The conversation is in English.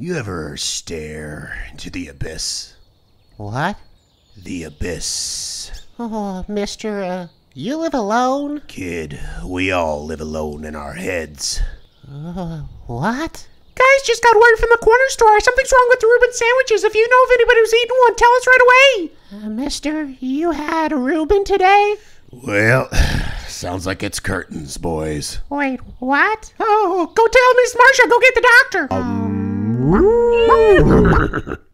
You ever stare into the abyss? What? The abyss. Oh, mister, uh, you live alone? Kid, we all live alone in our heads. Uh, what? Guys, just got word from the corner store. Something's wrong with the Reuben sandwiches. If you know of anybody who's eaten one, tell us right away. Uh, mister, you had a Reuben today? Well, sounds like it's curtains, boys. Wait, what? Oh, go tell Miss Marcia. Go get the doctor. Um, Woo!